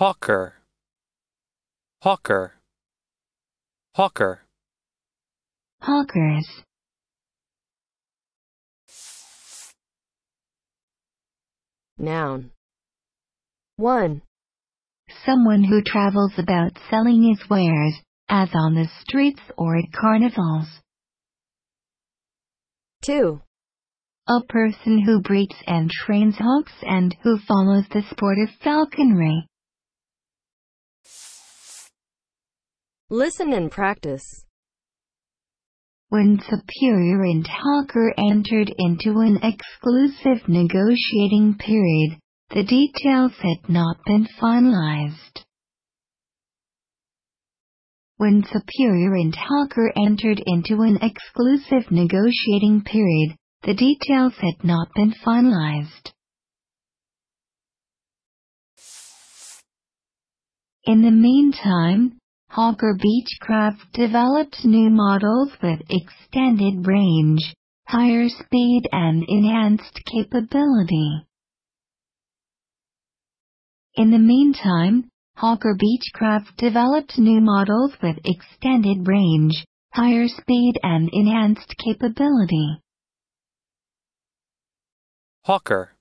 Hawker. Hawker. Hawker. Hawkers. Noun. 1. Someone who travels about selling his wares, as on the streets or at carnivals. 2. A person who breeds and trains hawks and who follows the sport of falconry. Listen and practice. When Superior and Hawker entered into an exclusive negotiating period, the details had not been finalized. When Superior and Hawker entered into an exclusive negotiating period, the details had not been finalized. In the meantime, Hawker Beechcraft developed new models with extended range, higher speed and enhanced capability. In the meantime, Hawker Beechcraft developed new models with extended range, higher speed and enhanced capability. Hawker.